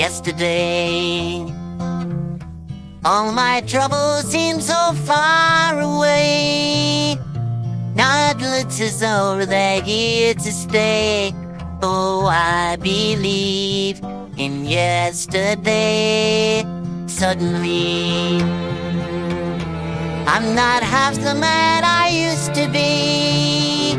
yesterday. All my troubles seem so far away. Looks as though they're here to stay. Oh, I believe in yesterday. Suddenly, I'm not half the man I used to be.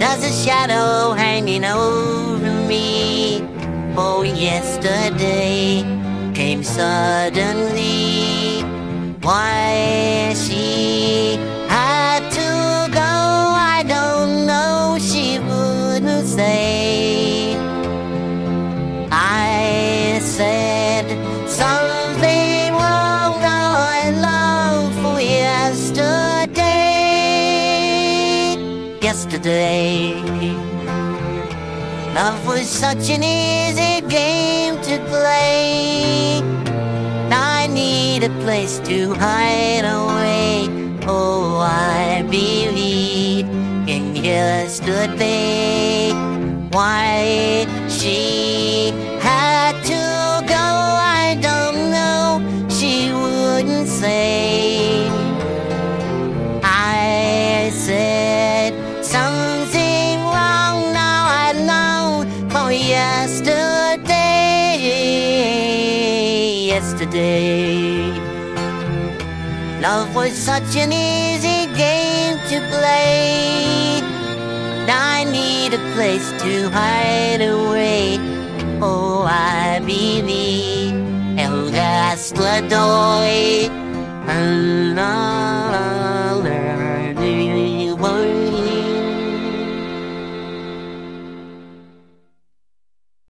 There's a shadow hanging over me. Oh, yesterday came suddenly. Why she had to go, I don't know. She wouldn't say. I said something wrong. I long for yesterday. Yesterday. Love was such an easy game to play. I need a place to hide away. Oh, I believe in yesterday. Why she yesterday. Yesterday. Love was such an easy game to play. I need a place to hide away. Oh, I believe El Gastlador. La, la,